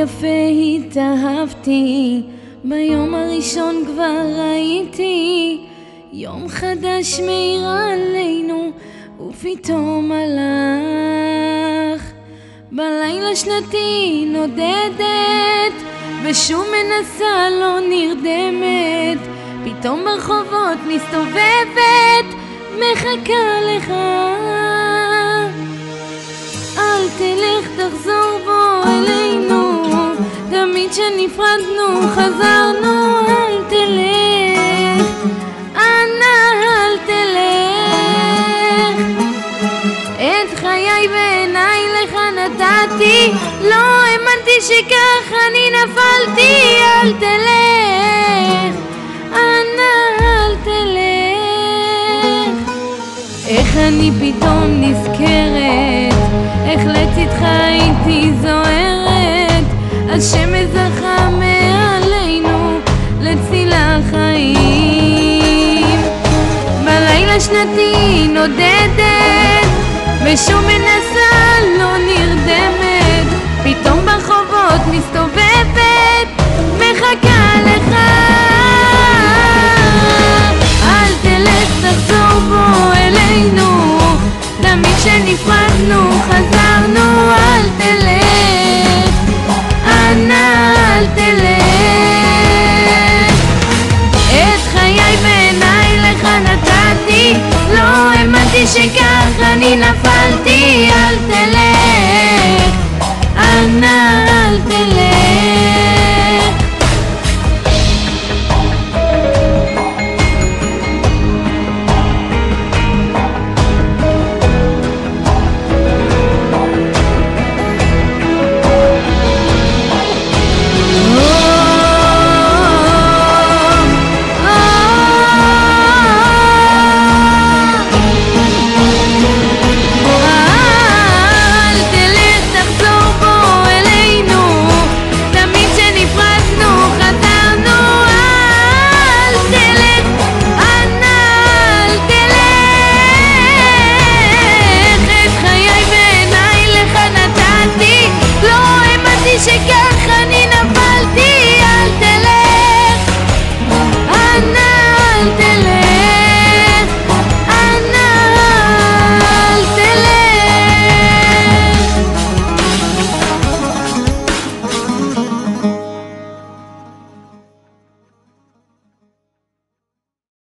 יפה התאהבתי, ביום הראשון כבר ראיתי, יום חדש מאיר עלינו, ופתאום הלך. בלילה שנתי נודדת, ושום מנסה לא נרדמת, פתאום ברחובות מסתובבת, מחכה לך. אל תלך, תחזור תמיד כשנפרדנו חזרנו, אל תלך, אנא אל תלך. את חיי בעיניי לך נתתי, לא האמנתי שכך אני נפלתי, אל תלך, אני פתאום נזכרת, איך לצדך הייתי זוהרת, השמש שנתי נודדת ושום מנסה לא נרדמת. פתאום ברחובות מסתובבת מחכה לך. אל תלך תחזור בו אלינו תמיד כשנפרדנו ti al teléfono.